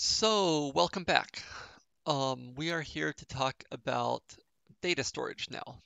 So, welcome back. Um, we are here to talk about data storage now.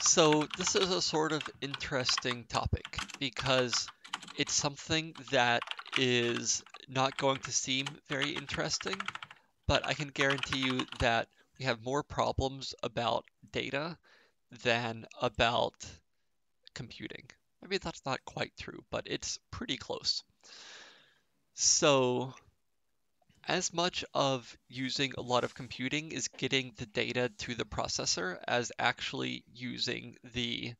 So, this is a sort of interesting topic because it's something that is not going to seem very interesting, but I can guarantee you that we have more problems about data than about computing. Maybe that's not quite true, but it's pretty close. So as much of using a lot of computing is getting the data to the processor as actually using the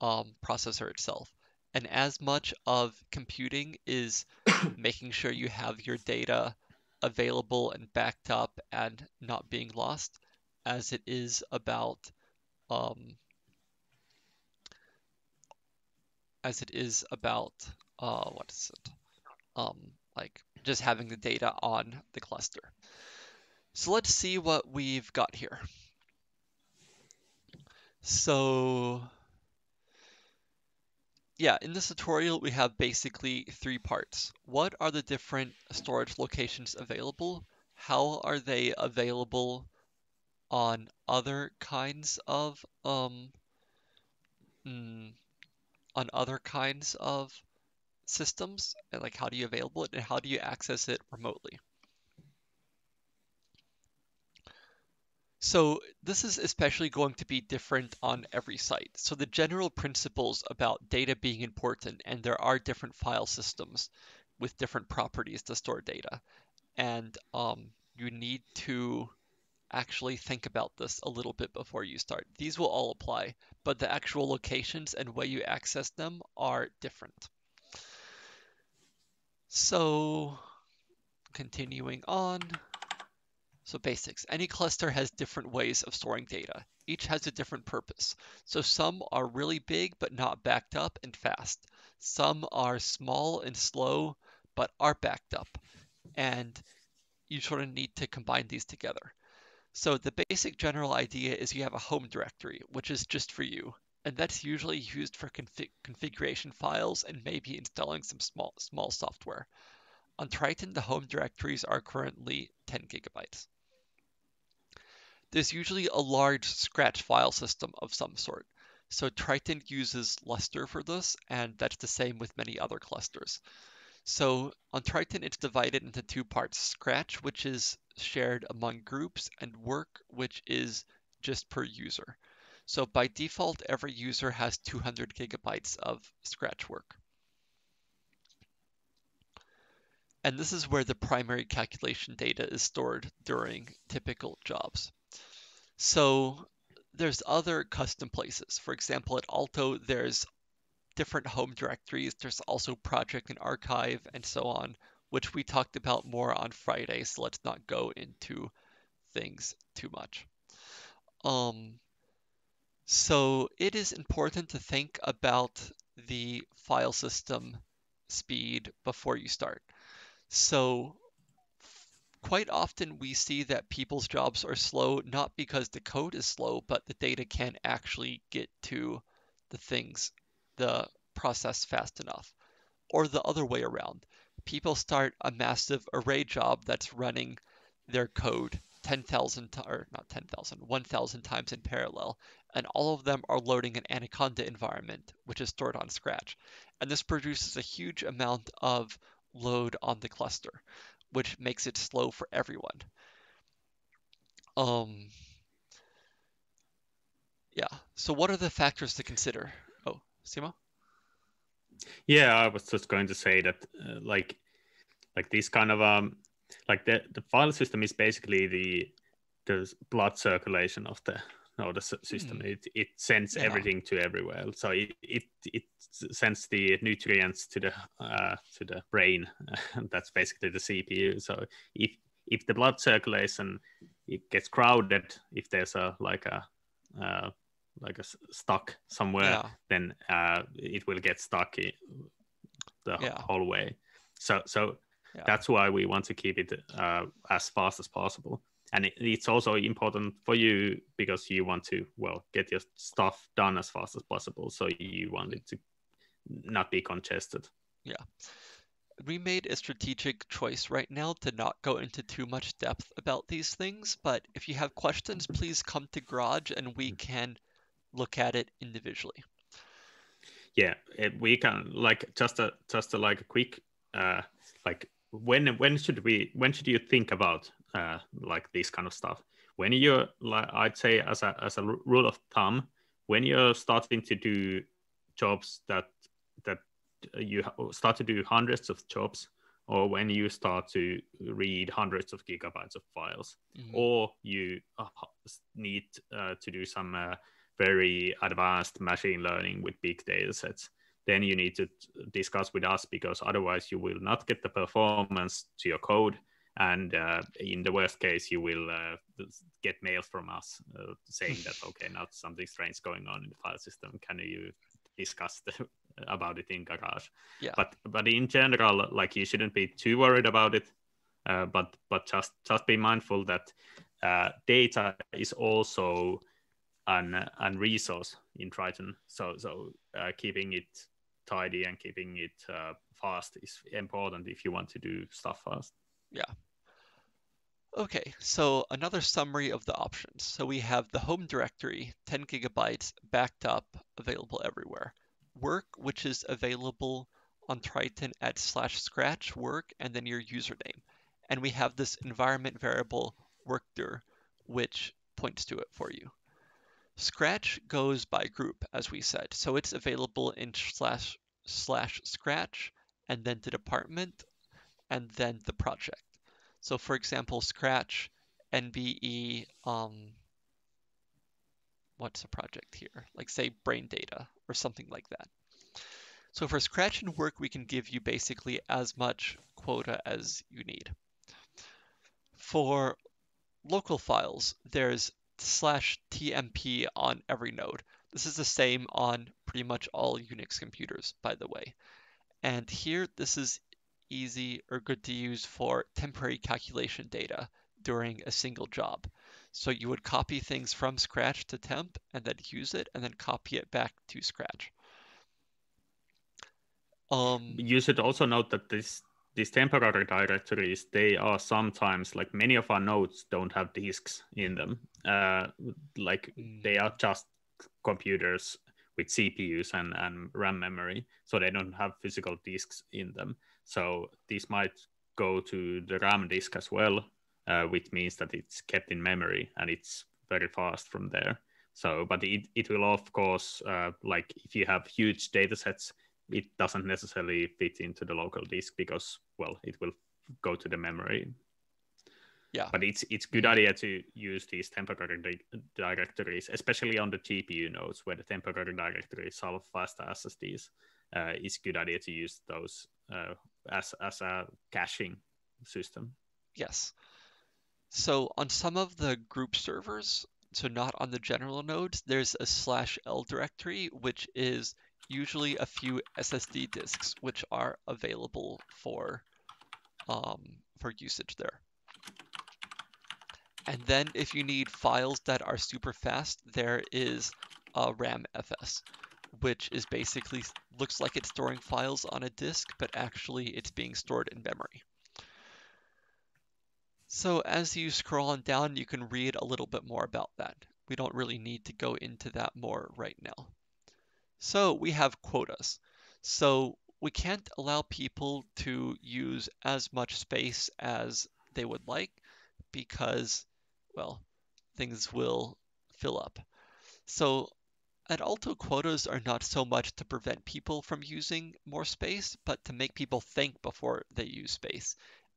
um, processor itself. And as much of computing is making sure you have your data available and backed up and not being lost, as it is about um, as it is about uh, what is it? Um, like just having the data on the cluster. So let's see what we've got here. So yeah, in this tutorial, we have basically three parts. What are the different storage locations available? How are they available on other kinds of um, mm, on other kinds of systems and like how do you available it and how do you access it remotely. So this is especially going to be different on every site. So the general principles about data being important and there are different file systems with different properties to store data. And um, you need to actually think about this a little bit before you start. These will all apply, but the actual locations and way you access them are different. So continuing on. So basics. Any cluster has different ways of storing data. Each has a different purpose. So some are really big but not backed up and fast. Some are small and slow but are backed up. And you sort of need to combine these together. So the basic general idea is you have a home directory, which is just for you and that's usually used for config configuration files and maybe installing some small, small software. On Triton, the home directories are currently 10 gigabytes. There's usually a large scratch file system of some sort. So Triton uses Lustre for this, and that's the same with many other clusters. So on Triton, it's divided into two parts, Scratch, which is shared among groups, and Work, which is just per user. So by default, every user has 200 gigabytes of Scratch work. And this is where the primary calculation data is stored during typical jobs. So there's other custom places. For example, at Aalto, there's different home directories. There's also project and archive and so on, which we talked about more on Friday. So let's not go into things too much. Um, so it is important to think about the file system speed before you start. So quite often we see that people's jobs are slow not because the code is slow, but the data can't actually get to the things, the process fast enough. Or the other way around. People start a massive array job that's running their code 10,000 or not 10,000, 1,000 times in parallel, and all of them are loading an Anaconda environment, which is stored on Scratch. And this produces a huge amount of load on the cluster, which makes it slow for everyone. Um, yeah, so what are the factors to consider? Oh, Simo? Yeah, I was just going to say that, uh, like, like this kind of um, like the the file system is basically the the blood circulation of the of the system. Mm. It it sends yeah. everything to everywhere. So it, it it sends the nutrients to the uh, to the brain. That's basically the CPU. So if if the blood circulation it gets crowded, if there's a like a uh, like a stuck somewhere, yeah. then uh, it will get stuck the yeah. whole way. So so that's why we want to keep it uh, as fast as possible and it, it's also important for you because you want to well get your stuff done as fast as possible. So you want it to not be congested yeah. We made a strategic choice right now to not go into too much depth about these things, but if you have questions, please come to Garage and we can look at it individually. Yeah, it, we can like just a just a like a quick uh like when when should we when should you think about uh like this kind of stuff? When you're like I'd say as a as a rule of thumb, when you're starting to do jobs that that you start to do hundreds of jobs or when you start to read hundreds of gigabytes of files mm-hmm. or you uh, need uh, to do some uh, very advanced machine learning with big data sets then you need to discuss with us because otherwise you will not get the performance to your code and uh, in the worst case you will uh, get mails from us uh, saying that okay now something strange going on in the file system. Can you discuss the, about it in garage yeah. But but in general like you shouldn't be too worried about it. Uh, but but just just be mindful that uh, data is also an an resource in triton. So so uh, keeping it tidy and keeping it fast is important if you want to do stuff fast. Yeah Okay, so another summary of the options. So we have the home directory, 10 gigabytes, backed up, available everywhere. Work, which is available on Triton at slash scratch work and then your username. And we have this environment variable workdir, which points to it for you. Scratch goes by group, as we said. So it's available in slash slash scratch and then the department and then the project. So for example, Scratch, NBE, um, what's a project here? Like say brain data or something like that. So for Scratch and work, we can give you basically as much quota as you need. For local files, there's slash TMP on every node. This is the same on pretty much all Unix computers, by the way. And here, this is easy, or good to use for temporary calculation data during a single job. So you would copy things from Scratch to temp and then use it and then copy it back to Scratch. Um, you should also note that this these temporary directories they are sometimes like many of our nodes don't have disks in them uh, like mm. they are just computers with cpus and, and ram memory so they don't have physical disks in them so this might go to the RAM disk as well, uh, which means that it's kept in memory and it's very fast from there. So, but it, it will of course, uh, like if you have huge data sets, it doesn't necessarily fit into the local disk because, well, it will go to the memory. Yeah. But it's it's good idea to use these temporary di- directories, especially on the GPU nodes where the temporary directories are faster SSDs. Uh, it's good idea to use those uh, as as a caching system. Yes. So on some of the group servers, so not on the general nodes, there's a slash L directory, which is usually a few SSD disks, which are available for um, for usage there. And then if you need files that are super fast, there is a RAM FS which is basically looks like it's storing files on a disk, but actually it's being stored in memory. So as you scroll on down, you can read a little bit more about that. We don't really need to go into that more right now. So we have quotas. So we can't allow people to use as much space as they would like because, well, things will fill up. So at Aalto quotas are not so much to prevent people from using more space, but to make people think before they use space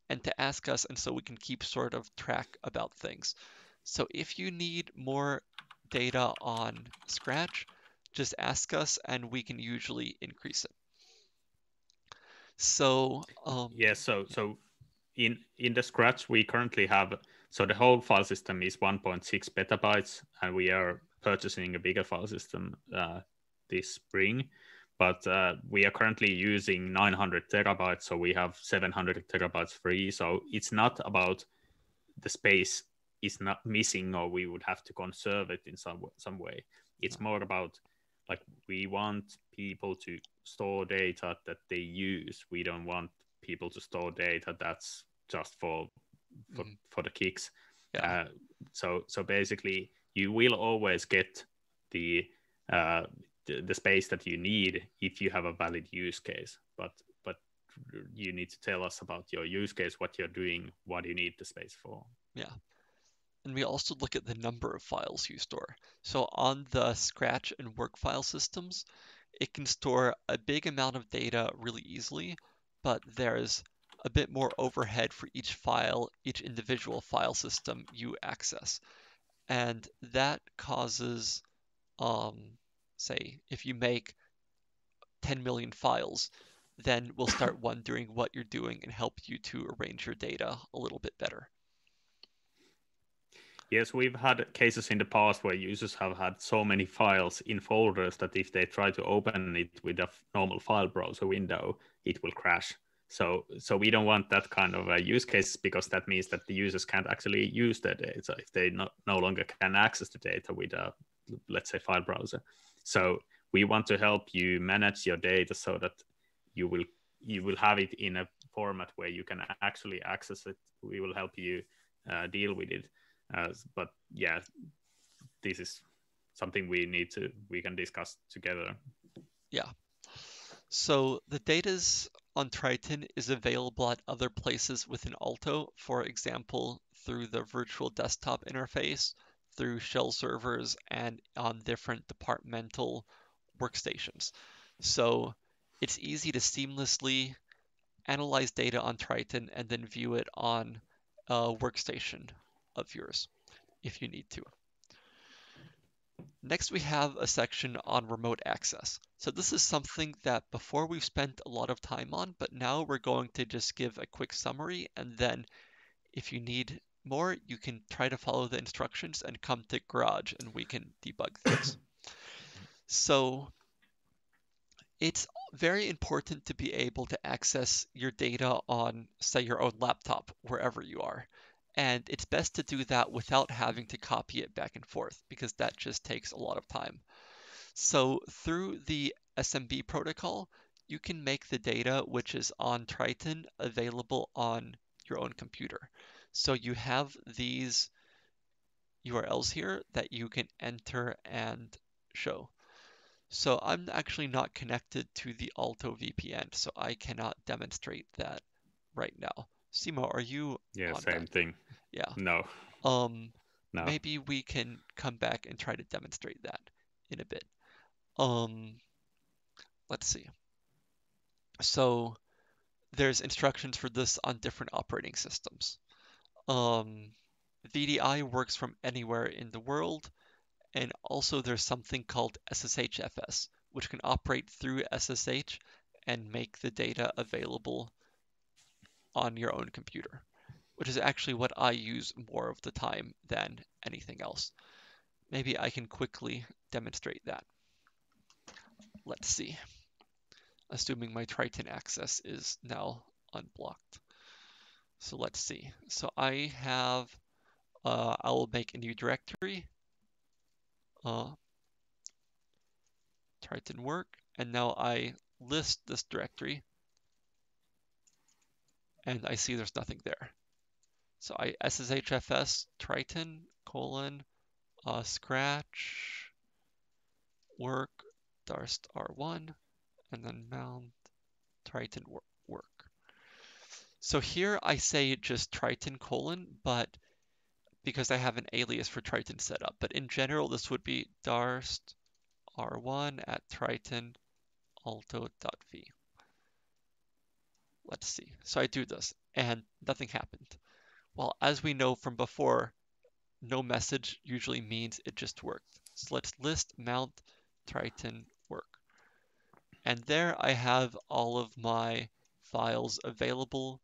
and to ask us, and so we can keep sort of track about things. So if you need more data on Scratch, just ask us and we can usually increase it. So um, yeah, so so in in the Scratch we currently have so the whole file system is 1.6 petabytes, and we are purchasing a bigger file system uh, this spring. But uh, we are currently using 900 terabytes, so we have 700 terabytes free. So it's not about the space is not missing, or we would have to conserve it in some some way. It's more about like we want people to store data that they use. We don't want people to store data that's just for for, Mhm. for the kicks. Yeah. Uh, so so basically, you will always get the, uh, the the space that you need if you have a valid use case. But but you need to tell us about your use case, what you're doing, what you need the space for. Yeah. And we also look at the number of files you store. So on the Scratch and work file systems, it can store a big amount of data really easily, but there's a bit more overhead for each file, each individual file system you access. And that causes, um, say, if you make 10 million files, then we'll start wondering what you're doing and help you to arrange your data a little bit better. Yes, we've had cases in the past where users have had so many files in folders that if they try to open it with a normal file browser window, it will crash. So, so we don't want that kind of a use case because that means that the users can't actually use the data if they no, no longer can access the data with a, let's say, file browser. So we want to help you manage your data so that you will you will have it in a format where you can actually access it. We will help you uh, deal with it. Uh, but yeah, this is something we need to we can discuss together. Yeah. So the data's on Triton is available at other places within Aalto, for example, through the virtual desktop interface, through shell servers, and on different departmental workstations. So it's easy to seamlessly analyze data on Triton and then view it on a workstation of yours if you need to. Next, we have a section on remote access. So this is something that before we've spent a lot of time on, but now we're going to just give a quick summary, and then if you need more, you can try to follow the instructions and come to Garage, and we can debug things. so it's very important to be able to access your data on, say, your own laptop, wherever you are. And it's best to do that without having to copy it back and forth because that just takes a lot of time. So through the SMB protocol, you can make the data which is on Triton available on your own computer. So you have these URLs here that you can enter and show. So I'm actually not connected to the Aalto VPN, so I cannot demonstrate that right now. Simo, are you Yeah, same that? thing. Yeah. No, Um, no. maybe we can come back and try to demonstrate that in a bit. Um, let's see. So there's instructions for this on different operating systems. Um, VDI works from anywhere in the world, and also there's something called SSHFS, which can operate through SSH and make the data available on your own computer, which is actually what I use more of the time than anything else. Maybe I can quickly demonstrate that. Let's see. Assuming my Triton access is now unblocked. So let's see. So I have, uh, I will make a new directory. Uh, Triton work, and now I list this directory, and I see there's nothing there. So I sshfs Triton colon uh, scratch work darst r1 and then mount Triton wor- work. So here I say just Triton colon, but because I have an alias for Triton set up, but in general this would be darst r1 at triton aalto.v. Let's see. So I do this and nothing happened. Well, as we know from before, no message usually means it just worked. So let's list mount Triton work. And there I have all of my files available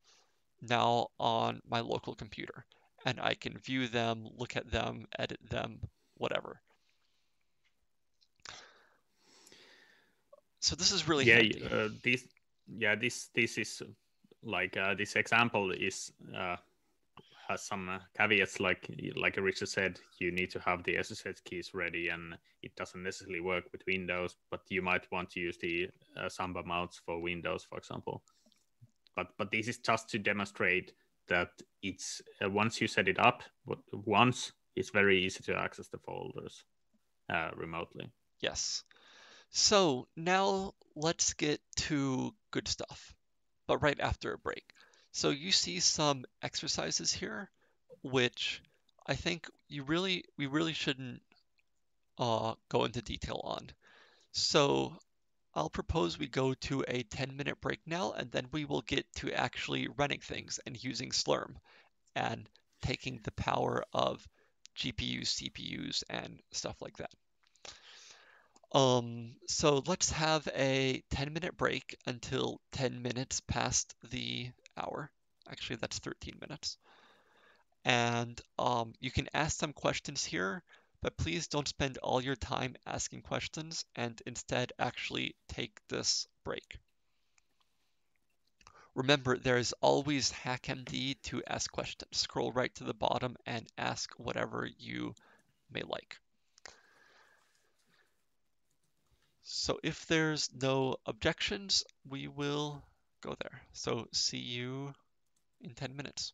now on my local computer. And I can view them, look at them, edit them, whatever. So this is really yeah, handy. uh, this yeah this this is like uh, this example is uh, has some uh, caveats like like Richard said you need to have the SSH keys ready and it doesn't necessarily work with Windows but you might want to use the uh, Samba mounts for Windows for example. But but this is just to demonstrate that it's uh, once you set it up once it's very easy to access the folders uh, remotely. Yes. So now let's get to good stuff but right after a break so you see some exercises here which i think you really we really shouldn't uh, go into detail on so I'll propose we go to a 10 minute break now, and then we will get to actually running things and using Slurm and taking the power of GPUs, CPUs, and stuff like that. Um, so let's have a 10 minute break until 10 minutes past the hour. Actually, that's 13 minutes. And um, you can ask some questions here but please don't spend all your time asking questions and instead actually take this break. Remember, there is always HackMD to ask questions. Scroll right to the bottom and ask whatever you may like. So if there's no objections, we will go there. So see you in 10 minutes.